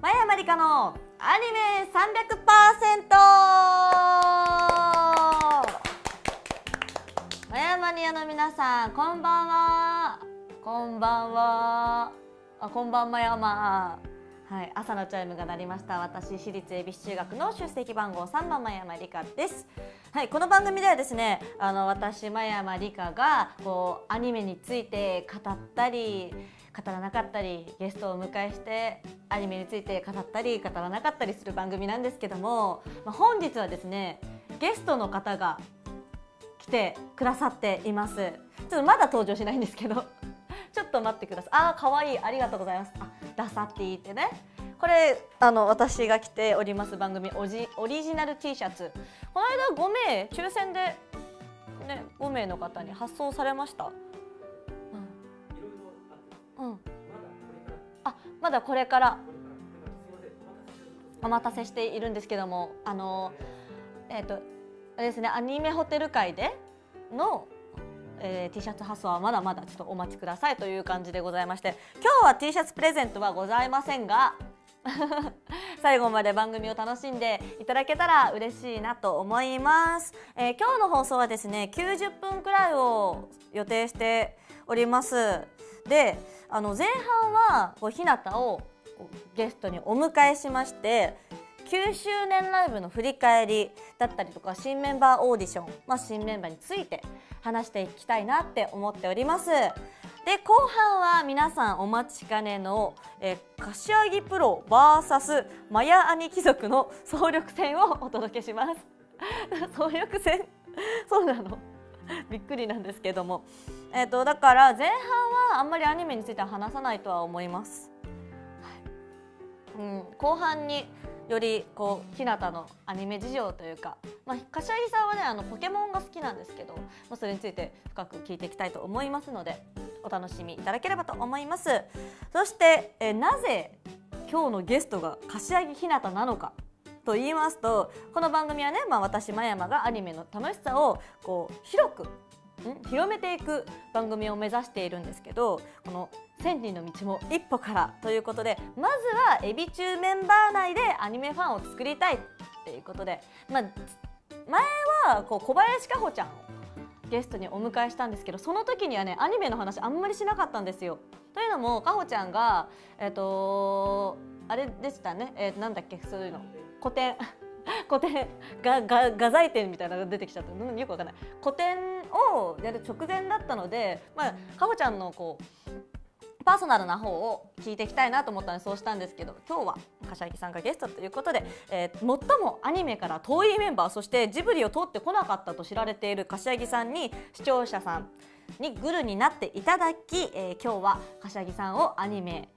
マヤマリカのアニメ300%マヤマニアの皆さんこんばんは。こんばんは。あこんばんマヤマはい朝のチャイムが鳴りました。私私立恵比寿中学の出席番号3番マヤマリカです。はいこの番組ではですねあの私マヤマリカがこうアニメについて語ったり語らなかったりゲストをお迎えしてアニメについて語ったり語らなかったりする番組なんですけども、まあ、本日はですねゲストの方が来てくださっています。ちょっとまだ登場しないんですけど ちょっと待ってください。あー可愛い。いありがとうございます。あダサっていいってね。これあの私が着ております番組オジオリジナル T シャツ。この間5名抽選でね5名の方に発送されました。うん、あまだこれから。お待たせしているんですけどもあのえっ、とあれですねアニメホテル会での、えー T シャツ発送はまだまだちょっとお待ちくださいという感じでございまして今日は T シャツプレゼントはございませんが 最後まで番組を楽しんでいただけたら嬉しいなと思います、えー今日の放送はですね90分くらいを予定しておりますであの前半はこう日向をゲストにお迎えしまして9周年ライブの振り返りだったりとか新メンバーオーディション、まあ、新メンバーについて話していきたいなって思っております。で後半は皆さんお待ちかねの、えー、柏木プロ VS マヤ兄貴族の総力戦をお届けします。総力戦？そうなのびっくりなんですけども、えー、とだから前半はあんまりアニメについては話さないとは思います。はい。うん、後半によりこう日向のアニメ事情というか、まあ、柏木さんはねあのポケモンが好きなんですけど、まあ、それについて深く聞いていきたいと思いますのでお楽しみいただければと思います。そして、えーなぜ今日のゲストが柏木ひなたなのか。と言いますとこの番組はね、まあ、私真山がアニメの楽しさをこう広く広めていく番組を目指しているんですけどこの千里の道も一歩からということでまずはエビ中メンバー内でアニメファンを作りたいっていうことで、まあ、前はこう小林かほちゃんをゲストにお迎えしたんですけどその時にはねアニメの話あんまりしなかったんですよ。というのもかほちゃんがえっ、とあれでしたね、えーなんだっけ？そういうの。古典 古典がが画材店みたいなのが出てきちゃったよくわかんない。古典をやる直前だったので、まあ、かほちゃんのこうパーソナルな方を聞いていきたいなと思ったのでそうしたんですけど今日は柏木さんがゲストということで、えー最もアニメから遠いメンバーそしてジブリを通ってこなかったと知られている柏木さんに視聴者さんにグルになっていただき、えー今日は柏木さんをアニメ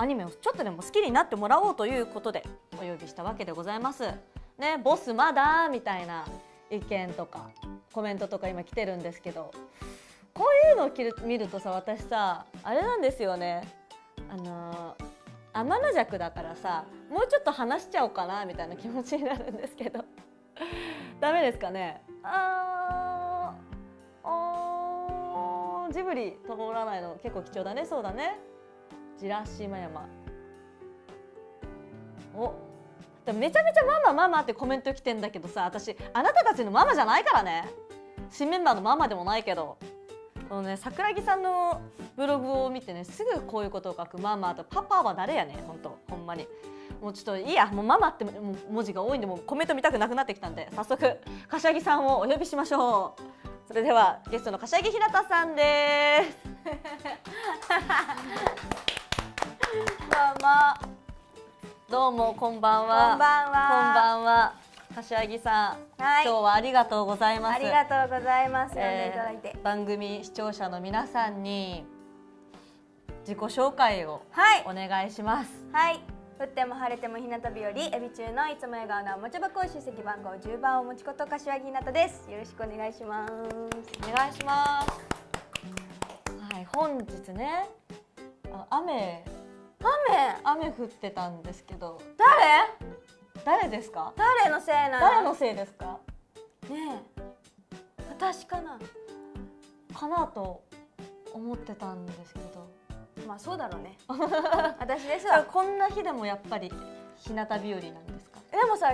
アニメをちょっとでも好きになってもらおうということでお呼びしたわけでございます。ね、ボスまだみたいな意見とかコメントとか今来てるんですけどこういうのを着る見るとさ私さあれなんですよね。あのー天の弱だからさもうちょっと話しちゃおうかなみたいな気持ちになるんですけど。ダメですかね。あーあージブリ通らないの結構貴重だね。そうだね。ジラシマヤマお。でもめちゃめちゃママママってコメント来てんだけどさ私あなたたちのママじゃないからね。新メンバーのママでもないけど。このね桜木さんのブログを見てねすぐこういうことを書くママとパパは誰やねほんとほんまに。もうちょっといいやもうママってもう文字が多いんでもうコメント見たくなくなってきたんで早速柏木さんをお呼びしましょう。それではゲストの柏木ひなたさんです。どうもどうもこんばんはこんばんはこんばんは柏木さん、はい今日はありがとうございますありがとうございます。呼んでいただいて。番組視聴者の皆さんに自己紹介をはいお願いします。はい。降っても晴れても日向日和エビ中のいつも笑顔なおもちゃ箱出席番号10番おもちこと柏木ひなたです。よろしくお願いします。お願いします。はい、本日ね、あ雨雨雨降ってたんですけど、誰？誰ですか？誰のせいなの？誰のせいですか？ねえ。私かな？かなと思ってたんですけど、まあそうだろうね 私でささこんな日でもやっぱり日向日和なんですか？でもさ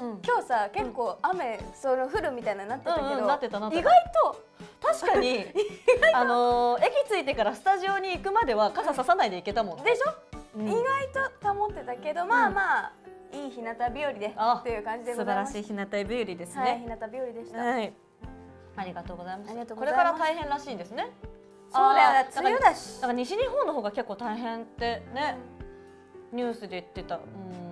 うん今日さ結構雨その降るみたいなのなってたけど、うんうんなってたなってた意外と確かに あのー駅着いてからスタジオに行くまでは傘ささないで行けたもんね。でしょ、うん。意外と保ってたけどまあまあ、いい日向日和であっていう感じで素晴らしい日向日和ですはい、日ね向日和でした、はいありがとうございます。これから大変らしいんですね。そうだよ。梅雨だし。だから西日本の方が結構大変ってね、ニュースで言ってた。うん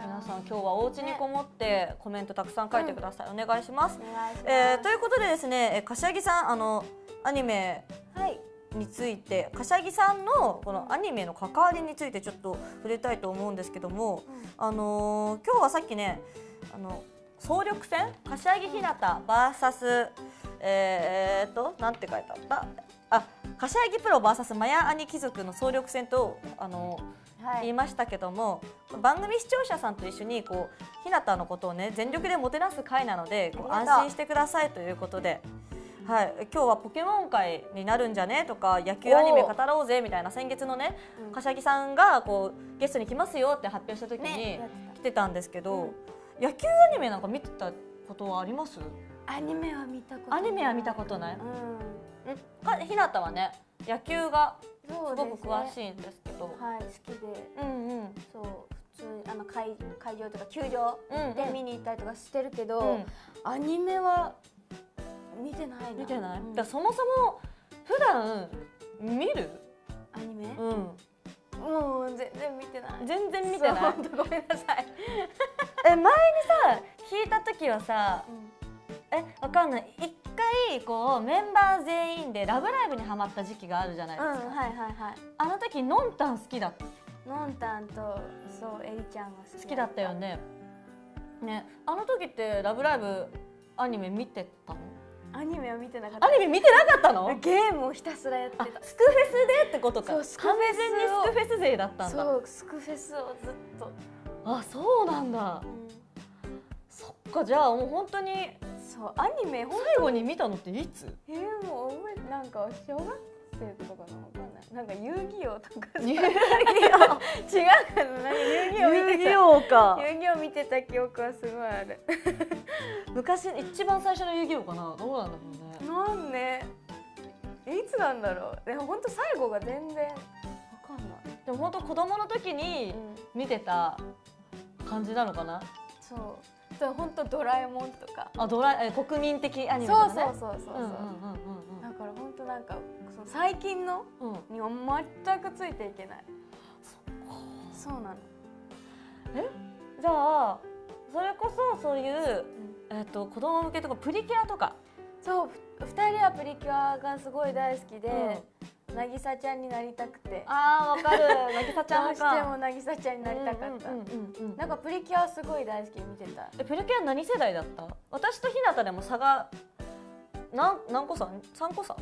皆さん今日はお家にこもってコメントたくさん書いてください。お願いします。おえーということでですね、えー柏木さんあのアニメはい。について柏木さんのこのアニメの関わりについてちょっと触れたいと思うんですけども、あのー今日はさっきねあの総力戦？柏木ひなた VS えー、えーとなんて書いてあった？あ柏木プロ VS マヤアニ貴族の総力戦とあのはい言いましたけども番組視聴者さんと一緒にこうひなたのことをね全力でもてなす会なのでこう安心してくださいということで。はい、今日はポケモン界になるんじゃねとか野球アニメ語ろうぜみたいな先月のねうん。柏木さんがこうゲストに来ますよって発表した時ねに来てたんですけど、うん。野球アニメなんか見てたことはあります？たアニメは見たことない。アニメは見たことない、うん。ん。かひなたはね野球がすごく詳しいんですけど。はい好きで。うんうん。そう普通にあの会会場とか球場うんで見に行ったりとかしてるけど、うん。アニメは見てないな。見てない、うん。だそもそも普段見る？アニメ、うん。もう全然見てない。全然見てない。ごめんなさい、え前にさ弾いた時はさえわかんない。一回こうメンバー全員で「ラブライブ!」にハマった時期があるじゃないうん、ですか、はいはいはい。あの時のんたん好きだのんたんとそうエリちゃんが好き好きだったよね。ね。あの時って「ラブライブ!」アニメ見てたの？アニメは見てなかった。アニメ見てなかったの？ゲームをひたすらやってあたスクフェスでってことか。そうスクフェスを完全にスクフェス勢だったんだ。そうスクフェスをずっと、あそうなんだ。そっかじゃあもう本当にそうアニメ最後に見たのっていつ？えー、もう覚えなんか小学生とかかなわかんな。いなんか遊戯王とかさ。遊 違う。かななんか遊戯王見てた。王か。遊戯王見てた記憶はすごいある。昔一番最初の遊戯王かな。どうなんだろうね。なんで？いつなんだろう。でも本当最後が全然。わかんない、でも本当子供の時に見てた感じなのかな？そうでも本当ドラえもんとか。あドラえ国民的アニメそうだねそうそうそう。そう、うんうんだから本当なんかその最近のうん。うんうんには全くついていけない。そうなの、じゃあそれこそそういう、えっと子供向けとかプリキュアとか、そうふ二人はプリキュアがすごい大好きで、渚ちゃんになりたくて。あーわかる。渚ちゃどうんしても渚ちゃんになりたかった、なんかプリキュアすごい大好きで見てた。えプリキュア何世代だった？私とひなたでも差が何何個差？三個差？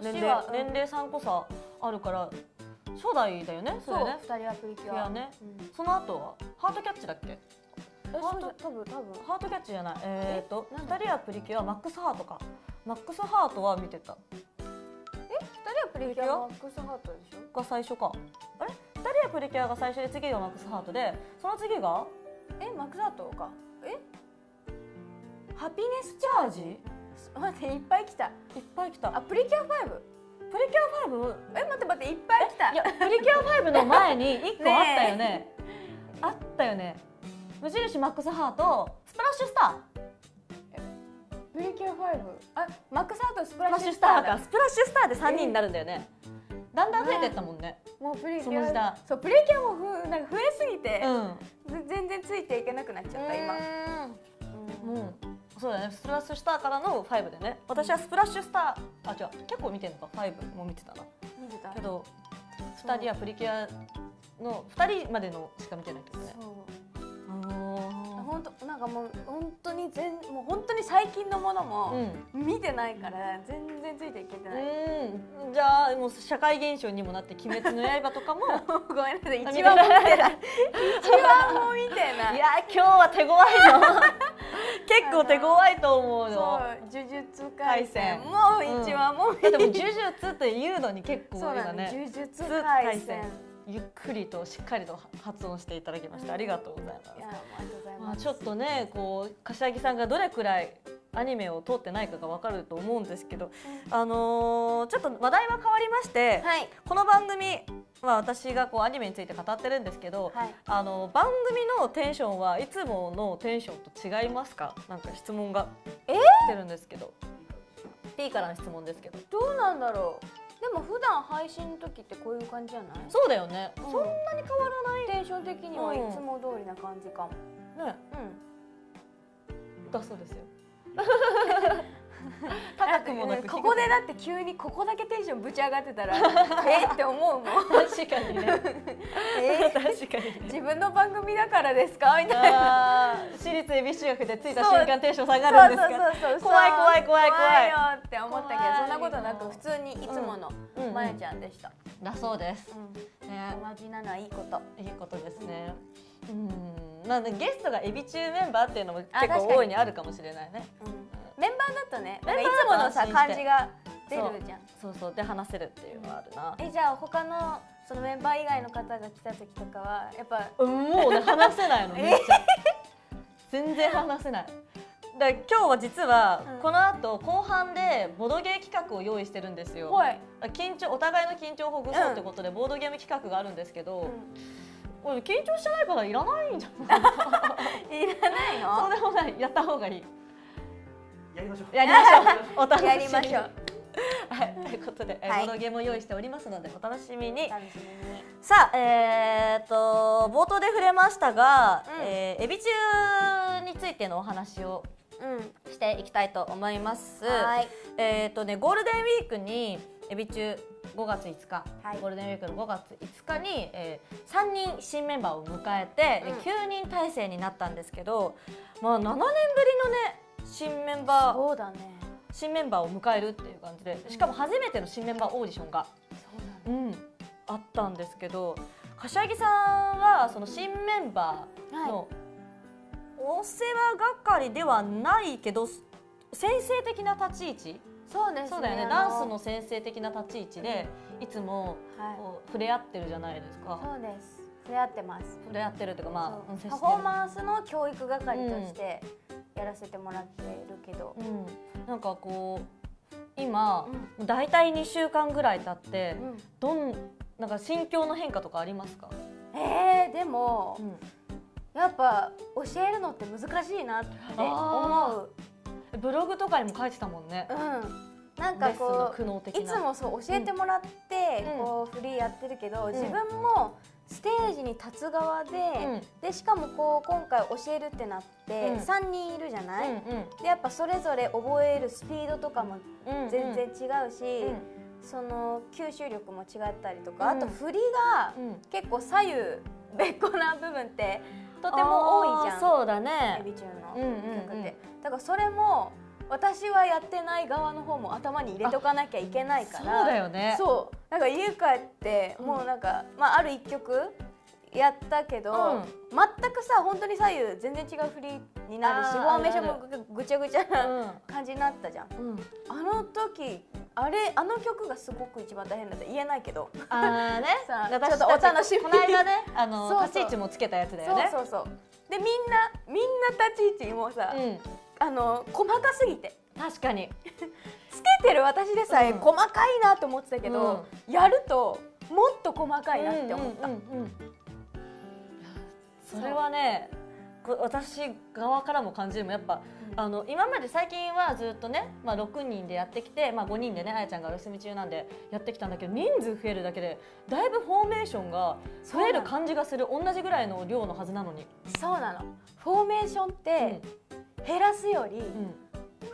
年齢。年は、年齢三個差あるから初代だよねそそうれね二人はプリキュア。ね。うん。その後は？ハートキャッチだっけ？えハート多分多分。ハートキャッチじゃない。えっ、ー、と二人はプリキュア？マックスハートか。マックスハートは見てたプリキュアマックスハートでしょ？が最初か。あれ？二人はプリキュアが最初で次がマックスハートでその次が？えマックスハートか。え？ハピネスチャージ？いっ待っていっぱい来た。ぱい来た。あプリキュア5プリキュア5え待って待っていっぱい来た。いやプリキュア5の前に1個あったよね。あったよね。無印マックスハートスプラッシュスタープリキュア5あマックスハートスプラッシシュスターかスプラッシュスターで3人になるんだよね。だんだん増えてったもんね。もうプリキュアそうプリキュアもふなんか増えすぎて、うん。ぜ全然ついていけなくなっちゃった今、うん。もうそうだね。スプラッシュスターからの5でね。私はスプラッシュスターあ違う。結構見てんのか？5も見てたな。見てた。けど2人はプリキュアの2人までのしか見てないってことね本当なんかもう本当に全もう本当に最近のものも見てないから全然然ついていけてない、うん。じゃあもう社会現象にもなって「鬼滅の刃」とかも ごめんなさい。一番も見てない。一番も見てない。いや今日は手強いの。結構手強いと思うの。呪術廻戦もう一話も見てだってもう呪術っていうのに結構そうなの今ね。呪術廻戦ゆっくりとしっかりと発音していただきましてありがとうございます。まあ、ちょっとねこう柏木さんがどれくらいアニメを通ってないかがわかると思うんですけど、あのーちょっと話題は変わりまして、はい。この番組は私がこうアニメについて語ってるんですけど、はい。あの番組のテンションはいつものテンションと違いますか？なんか質問がえー？来てるんですけど。P からの質問ですけど。どうなんだろうでも普段配信の時ってこういう感じじゃない？そうだよね、うん。そんなに変わらない。テンション的にはいつも通りな感じかも。ね。うん。だそうですよ 高くもなく。低くもここでだって急にここだけテンションぶち上がってたら えって思うもん。確かにね。え確かにね。自分の番組だからですか？みたいな。あー私立恵比寿学で着いた瞬間テンション下がるんですか？そうそうそう怖い怖い怖い怖い。よって思ったけどそんなことなく普通にいつものうん。うん。まやちゃんでした、だそうです。うん。ね同じなのはいいこと。いいことですね。うん。なんでゲストがエビ中メンバーっていうのも結構大いにあるかもしれないね。うんメンバーだとねなんかいつものさ感じが出るじゃん。そう。そうで話せるっていうのはあるな。えじゃあ他のそのメンバー以外の方が来た時とかはやっぱうんもうね話せないの。めっちゃ。全然話せない。だ今日は実はうん。この後後半でボドゲー企画を用意してるんですよ。はい、緊張お互いの緊張をほぐそうってことでボードゲーム企画があるんですけど、これ緊張してないからいらないんじゃない いらない そうのでもない。やった方がいいやりましょう。やりましょう。お楽しみに。やりましょう。はいということで、えはい。ボードゲームを用意しておりますのでお楽しみに。楽しみに。さあえー、と冒頭で触れましたが、うん。えーエビ中についてのお話をうん。していきたいと思います。はい。えっ、とねゴールデンウィークにエビ中5月5日、はい。ゴールデンウィークの5月5日に、えー、3人新メンバーを迎えて、でうん。9人体制になったんですけど、まあ7年ぶりのね新メンバーそうだね。新メンバーを迎えるっていう感じでしかも初めての新メンバーオーディションが、そううん、あったんですけど柏木さんはその新メンバーのお世話係ではないけど先生的な立ち位置？そうですね。そうだよね。あダンスの先生的な立ち位置でいつもはい。こう触れ合ってるじゃないですか。そうです。触れ合ってます。触れ合ってるっていうかまあパフォーマンスの教育係としてやらせてもらってるけど、うん、なんかこう今うだいたい2週間ぐらい経ってうん。どんなんか心境の変化とかありますか、えー、でもうん。やっぱ教えるのって難しいなって思う。ブログとかにも書いてたもんね。うん。なんかこ。ういつもそう教えてもらって、うん。こうフリーやってるけど、ん。自分もステージに立つ側で、うん。でしかもこう今回教えるってなって、うん。3人いるじゃない、うんでやっぱそれぞれ覚えるスピードとかもうん全然違うし、うん。その吸収力も違ったりとか、うん。あと振りがうん。結構左右別個な部分ってとても多いじゃん。そうだエね。ビ中のうんうんうん。曲って、だからそれも私はやってない側の方も頭に入れとかなきゃいけないかそうらだよね。そう。なんか家帰ってうん。もうなんか、まあ、ある一曲やったけど、うん。全くさ本当に左右全然違う振りになるしフォーメーションあもぐぐちゃぐちゃなうん感じになったじゃん。うん。あの時あれあの曲がすごく一番大変だった。言えないけど。あ あ私ちょっとお楽しみ。この間ね、あのそうそう。立ち位置もつけたやつだそうよね。そうそう。でみんなみんな立ち位置もさ、うん。あの細かすぎて。確かに。つけてる私でさえうん。細かいなと思ってたけど、やるともっと細かいなって思った、うんうんうんうん。それはねこ私側からも感じるもん。やっぱ、うん。あの今まで最近はずっとね、まあ、6人でやってきて、まあ、5人でねあやちゃんがお休み中なんでやってきたんだけど人数増えるだけでだいぶフォーメーションが増える感じがする。同じぐらいの量のはずなのに。そうなの。フォーメーションって減らすよりうん。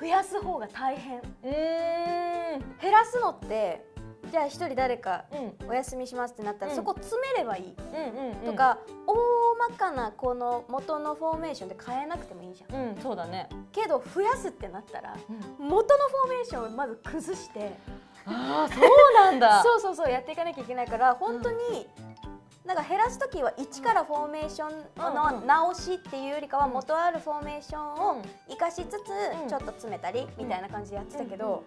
増やす方が大変。うーん。減らすのってじゃあ一人誰かうん。お休みしますってなったら、うん。そこ詰めればいい。うんうんうん。とか、大まかなこの元のフォーメーションで変えなくてもいいじゃん。うんそうだね、けど増やすってなったらうん、元のフォーメーションをまず崩して。ああそうなんだ。そうそうそうやっていかなきゃいけないから本当に、なんか減らす時は一からフォーメーションうんうん。の直しっていうよりかはうん。元あるフォーメーションを生かしつうん。つちょっと詰めたりみたいな感じでやってたけど、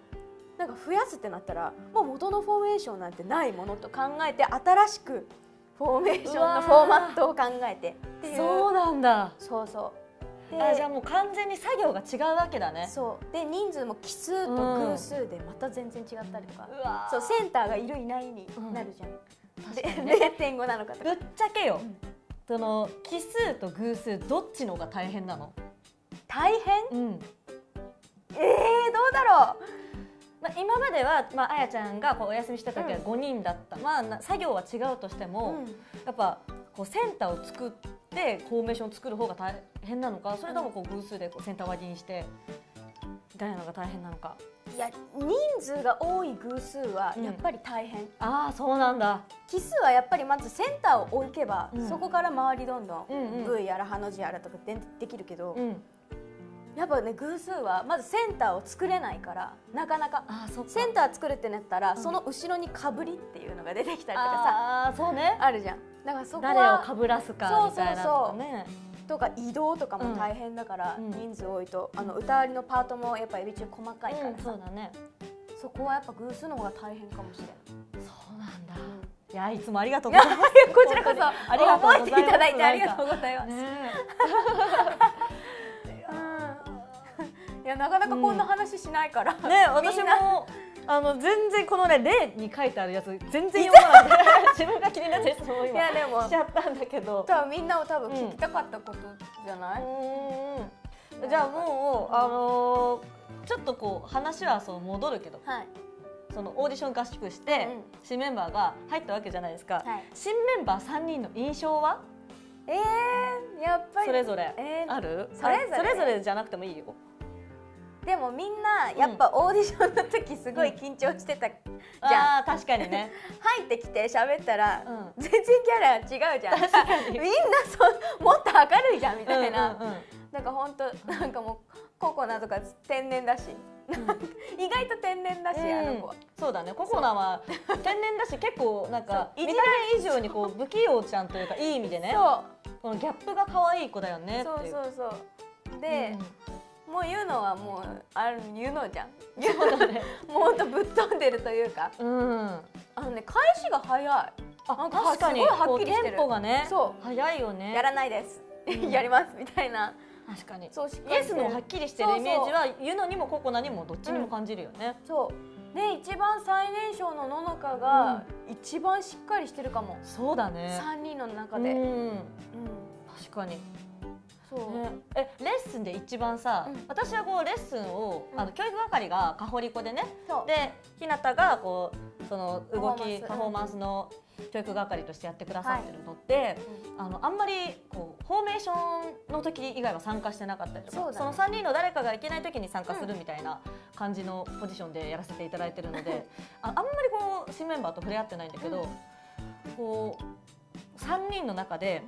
なんか増やすってなったらもう元のフォーメーションなんてないものと考えて新しくフォーメーションのフォーマットを考えてっていう。そうなんだ。そうそう。であじゃあもう完全に作業が違うわけだね。そう。で人数も奇数と偶数でまた全然違ったりとか、うわー。そうセンターがいるいないになるじゃん、で確かにね。0.5なのかぶっちゃけよ、うん。その奇数と偶数どっちの方が大変なの？大変？うん。えー、どうだろまあ、今までは、まあ、あやちゃんがこうお休みした時はうん。5人だった、まあな作業は違うとしてう、も、やっぱこうセンターを作ってフォーメーションを作る方が大変なのかそれともこう偶数でこうセンター割りにしてみたいなのが大変なのか。いや人数が多い偶数はうん。やっぱり大変、ああそうなんだ。奇数はやっぱりまずセンターを置けば、うん。そこから周りどんどん、うんうん。V やらハの字やらとかでできるけど、うん。やっぱね偶数はまずセンターを作れないからなかなか。センター作るってなったら、ん。その後ろにかぶりっていうのが出てきたりとかさああそうね。あるじゃん。だからそこ誰をはかぶらすかみたいなのとかねとか移動とかも大変だから、うん。人数多いとあの歌割りのパートもやっぱエビ中細かいからうんさ、そうだね。そこはやっぱ偶数の方が大変かもしれない。そうなんだ。いやいつもありがとうございます。こちらこそありがとうございます。覚えていただいてありがとうございます。ね いやなかなかこんな話しないから。えね私もあの全然このね例に書いてあるやつ全然読まない。で 自分が気になって質問をい今やでも しちゃったんだけど多分みんなを多分聞きたかったことじゃない？うんじゃあもうあのーちょっとこう話はそう戻るけど。はい。そのオーディション合宿して、うん。新メンバーが入ったわけじゃないですか、はい。新メンバー3人の印象は？えー、やっぱり。それぞれ。えーある、それぞれあそれぞれじゃなくてもいいよでもみんなやっぱオーディションの時すごい緊張してた、じゃん。あー確かにね、入ってきて喋ったら、うん。全然キャラ違うじゃん。確かに。みんなそうもっと明るいじゃんみたいな、うんうんうんなんか本当なんかもうココナとか天然だし、意外と天然だし、あの子は。そうだね。ココナは天然だし結構なんかそう見た目以上にこう不器用ちゃんというかいい意味でねそうこのギャップが可愛い子だよねってそういうそうそうで、もう言うのはもうある言うのじゃん。うんそうだね。もうほんとぶっ飛んでるというか。うん。あのね返しが早い。あ確かに。すごいはっきりしてる。ンポがねそ早いよね。やらないです、ん。やりますみたいな。確かに。そうしイエスのはっきりしてるイメージはユノにもココナにもどっちにも感じるよね、そうで一番最年少のののかが一番しっかりしてるかも、そうだね。三人の中うで、うん。ん。確かに、そう、ね、えレッスンで一番さ、うん。私はこうレッスンを、あの教育係がかほりこでね。で日向がこうその動きパフォーマンス。の教育係としてやってくださってるのって、あのあんまりこうフォーメーションの時以外は参加してなかったりとかそね。の3人の誰かがいけない時に参加するみたいな感じのポジションでやらせていただいてるのでああんまりこう新メンバーと触れ合ってないんだけど、こう3人の中で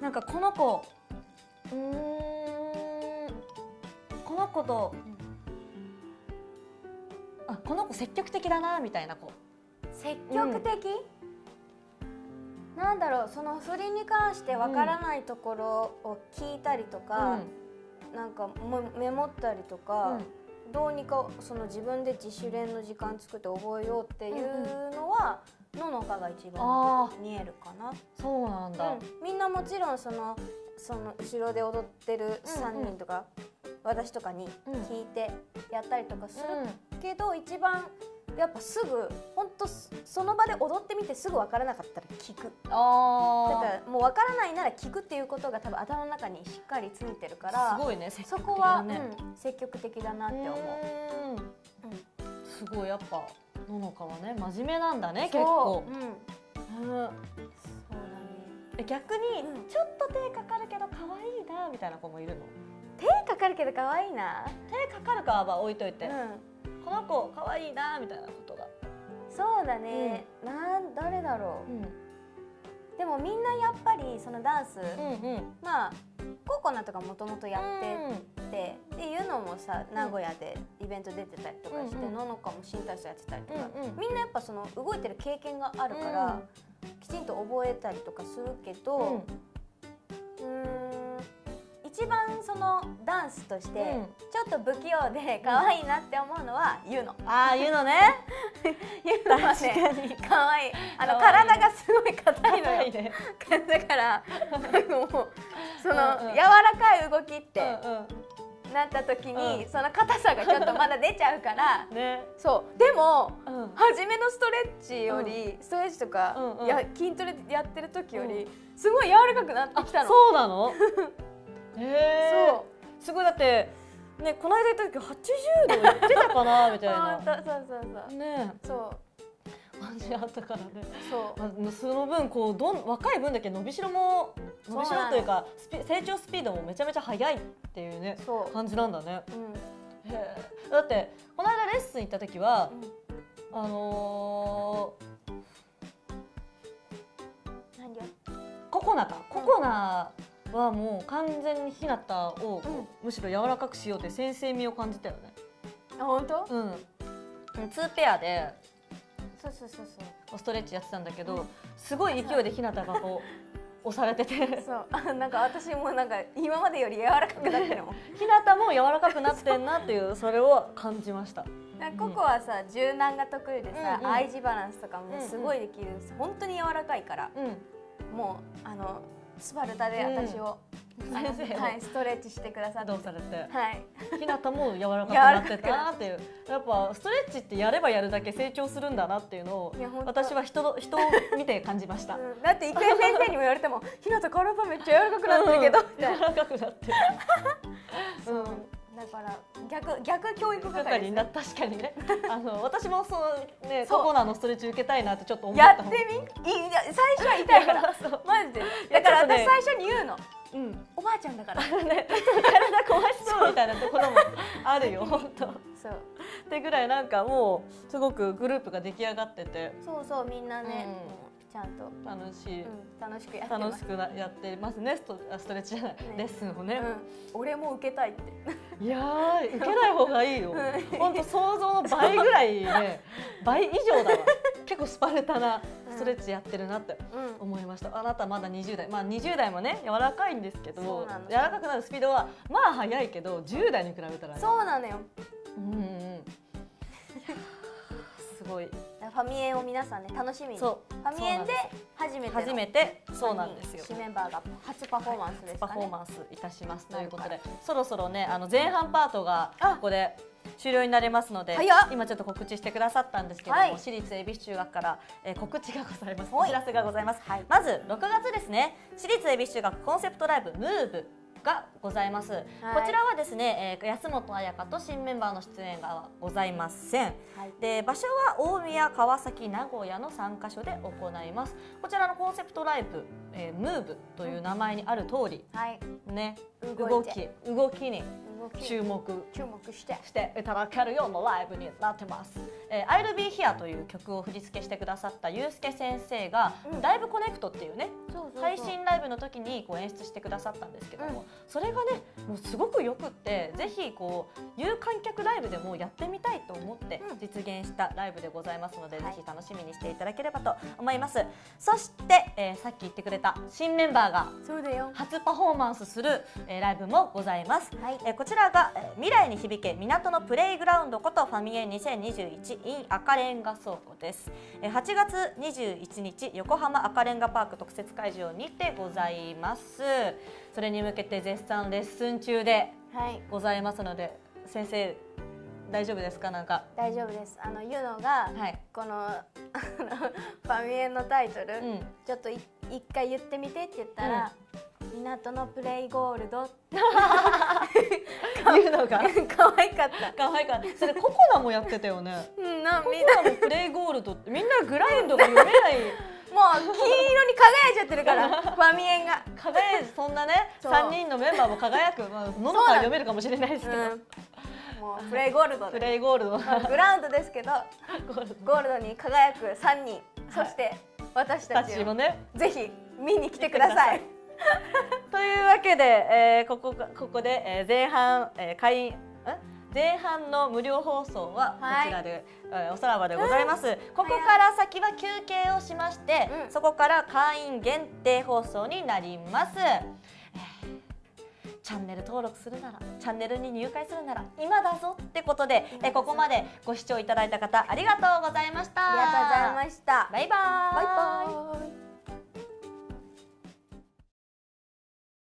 なんかこの子うーん。この子と、あこの子積極的だなみたいな子。積極的、なんだろうその振りに関してわからないところを聞いたりとか、なんかもメモったりとか、どうにかその自分で自主練の時間作って覚えようっていうのは、ののかが一番あ見えるかな、そうなんだ、うん。みんなもちろんそのその後ろで踊ってる3人とか、私とかに聞いてやったりとかするけど、一番やっぱすぐ本当その場で踊ってみてすぐ分からなかったら聞く。だあからもう分からないなら聞くっていうことが多分頭の中にしっかりついてるからすごいね積そこは、うん積極的だなって思う。うすごいやっぱののかはね真面目なんだね結構。う、ん、逆にうん。ちょっと手かかるけど可愛いなみたいな子もいるの。手かかるけど可愛いな、手かかるかは置いといて、うん、この子可愛いなみたいなことが、そうだね、なん誰だろう。でもみんなやっぱりそのダンス、うんうん。まあココナとかもともとやってて、っていうのもさ名古屋でイベント出てたりとかして、うんうん。ののかも新体操やってたりとか、うんうん。みんなやっぱその動いてる経験があるから、きちんと覚えたりとかするけど、うん。一番そのダンスとしてうん。ちょっと不器用で可愛いなって思うのはユノ。ああいうのね。ユノ は確ね可愛い。あの体がすごい硬いのよ。ね。だからもうそのうんうん。柔らかい動きってうんなった時に、うん。その硬さがちょっとまだ出ちゃうからうん ね。そう。でもうん。初めのストレッチより、ストレッチとか、うんうん。や筋トレやってる時より、うすごい柔らかくなってきたの。そうなの？へえ。そう。すごいだってねこの間行った時80度いってたかなみたい あなーそうそうそう。ね。そう。感じあったからね。そう。あその分こうどん若い分だけ伸びしろも伸びしろというかスピ成長スピードもめちゃめちゃ速いっていうねそう。感じなんだね。うん。へえだってこの間レッスン行った時はうん。あのーココナか。ココナはもう完全にひなたをこううん。むしろ柔らかくしようって先生味を感じたよね。あ本当、うん。2ペアでそうそうそうそう。ストレッチやってたんだけど、うん。すごい勢いでひなたがこう 押されてて。そう。あ なんか私もなんか今までより柔らかくなってるもん。ひなたも柔らかくなってんなっていうそれを感じました。ココはさ柔軟が得意でさ、うんうん。バランスとかもうんうんすごいできる、本当に柔らかいからうん。もうあのスパルタで私を、あの先生をはい、ストレッチしてくださって。どうされて？はい。ひなたも柔らかくなってたなっていうやっぱストレッチってやればやるだけ成長するんだなっていうのを私は人の人を見て感じました、うんだって郁恵先生にも言われても「ひなた体めっちゃ柔らかくなってるけど」みたいな。柔らかくなってる。そうだから逆逆教育係係にな確かにね。あの私もそのねココナのストレッチ受けたいなってちょっと思ったやってみ？い最初は痛いから。マジで。やだから私最初に言うのうん。おばあちゃんだから。ね、体壊しそうみたいなところもあるよ 本当。っそう。てぐらいなんかもうすごくグループが出来上がってて。そうそうみんなね、ちゃんと、楽しい、うん、楽しくやってます。楽しくなやってますね。ストあストレッチじゃない、レッスンをね、うん、俺も受けたいって。いやー受けない方がいいよ。うん。本当想像の倍ぐらいね 倍以上だわ。結構スパルタなストレッチやってるなってうん。思いました。あなたまだ20代。まあ20代もね柔らかいんですけど柔らかくなるスピードはまあ速いけど10代に比べたらね。そうなのよ。うんうんごい。ファミエンを皆さんね楽しみに。ファミエンで初めての初めてそうなんですよ。新メンバーが初パフォーマンスですかね、パフォーマンスいたしますということなでそろそろねあの前半パートがあここで終了になりますので今ちょっと告知してくださったんですけども、はい。私立恵比寿中学から、えー告知がございます。はい。お知らせがございます、はい。まず6月ですね。私立恵比寿中学コンセプトライブムーブがございます、こちらはですね、えー安本彩香と新メンバーの出演がございません。はい。で場所は大宮、川崎、名古屋の3カ所で行います。こちらのコンセプトライブ、えー、ムーブという名前にある通りはい。ね動き動きに注目。して。していただけるようなライブになってます。えー、I'll be here という曲を振り付けしてくださったゆうすけ先生が、うん。ライブコネクトっていうね配信ライブの時にこう演出してくださったんですけども、うん。それがねもうすごくよくってぜひこう有観客ライブでもやってみたいと思ってうん。実現したライブでございますので、はい。ぜひ楽しみにしていただければと思います。そして、えーさっき言ってくれた新メンバーが初パフォーマンスする、えーライブもございます、はい。えーこちらが、えー未来に響け港のプレイグラウンドことファミエン2021 in 赤レンガ倉庫です、えー8月21日横浜赤レンガパーク特設会場にてございます。それに向けて絶賛レッスン中ではい。ございますので先生大丈夫ですか？なんか。大丈夫です。あのユノが、はい。このファミエンのタイトル、うん。ちょっとい一回言ってみてって言ったら、港のプレイゴールド。いうのが？可愛かった。可愛かった。それココナもやってたよね。うんなコみんなもプレイゴールドってみんなグラウンドが読めない。もう金色に輝いちゃってるからファミエンが。輝いそんなねそう。3人のメンバーも輝く、まあ、ののかは読めるかもしれないですけど、うん。もうプレイゴールドプでレイゴールド。まあグラウンドですけどゴールド。に輝く3人。そして私たちもね。ぜひ見に来てください。というわけで、えー、ここここで、えー、前半、えー、会員前半の無料放送はこちらで、はい、おさらばでございます、うん、ここから先は休憩をしまして、うん、そこから会員限定放送になります、チャンネル登録するならチャンネルに入会するなら今だぞってことで、えここまでご視聴いただいた方ありがとうございました。ありがとうございました。バイバイ。バイバイ